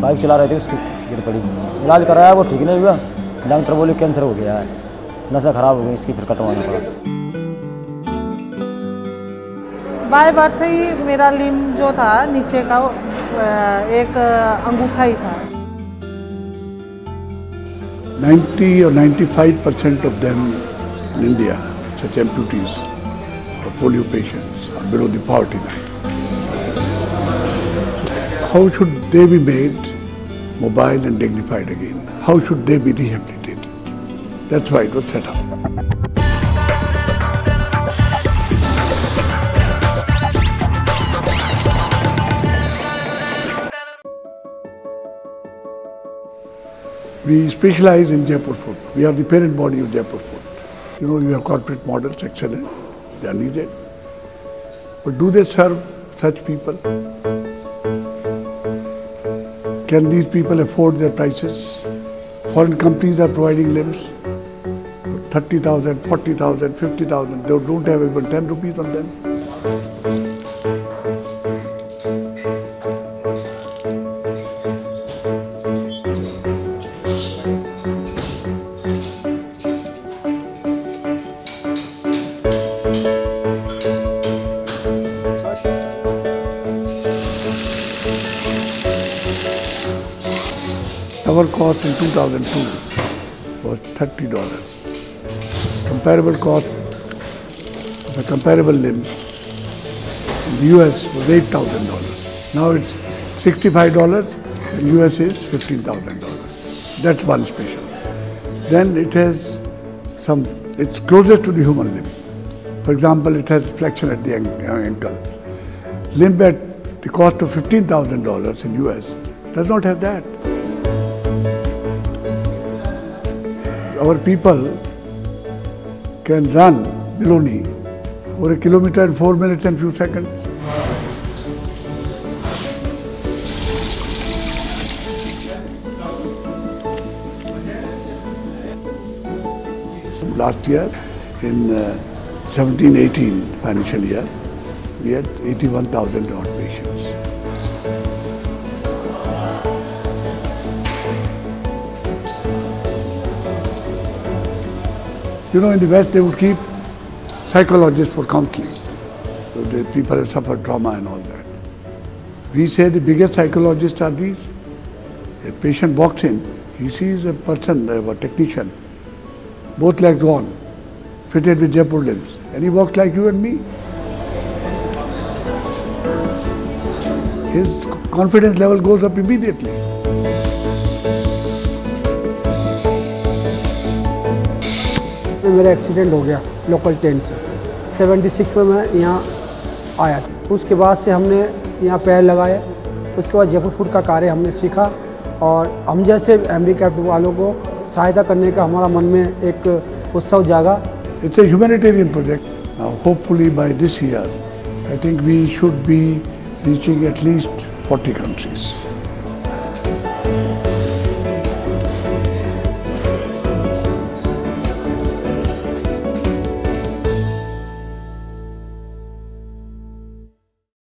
Bike चला रहे थे उसकी गिर पड़ी। इलाज कराया वो ठीक नहीं हुआ। डॉक्टर बोले कैंसर हो गया है। नशा खराब हो गई इसकी फिर कटवाना पड़ा। बाय बर्थ ही मेरा लिम जो था नीचे का एक अंगूठा ही था। 90 or 95 percent of them in India, such amputees or polio patients, are below the poverty line. How should they be made mobile and dignified again? How should they be rehabilitated? That's why it was set up. We specialize in Jaipur foot. We are the parent body of Jaipur foot. You know, you have corporate models, excellent. They are needed. But do they serve such people? Can these people afford their prices? Foreign companies are providing limbs. 30,000, 40,000, 50,000. They don't have even 10 rupees on them. Our cost in 2002 was $30. Comparable cost of a comparable limb in the US was $8,000. Now it's $65 and US is $15,000. That's one special. Then it has some, it's closest to the human limb. For example, it has flexion at the an- uh, ankle. Limb at the cost of $15,000 in US does not have that. Our people can run knee over a kilometer in four minutes and few seconds. Last year, in uh, 17-18 financial year, we had 81,000 odd patients. You know, in the West, they would keep psychologists for counseling. So the people have suffered trauma and all that. We say the biggest psychologists are these. A patient walks in, he sees a person, a technician, both legs gone, fitted with Jaipur limbs, and he walks like you and me. His confidence level goes up immediately. में मेरा accident हो गया local train से। 76 में मैं यहाँ आया। उसके बाद से हमने यहाँ पैर लगाए। उसके बाद जयपुर फ़ूड का कार्य हमने सीखा और हम जैसे हैंडीकैप्ड वालों को सहायता करने का हमारा मन में एक उत्सव जागा। It's a humanitarian project hopefully by this year, I think we should be reaching at least 40 countries.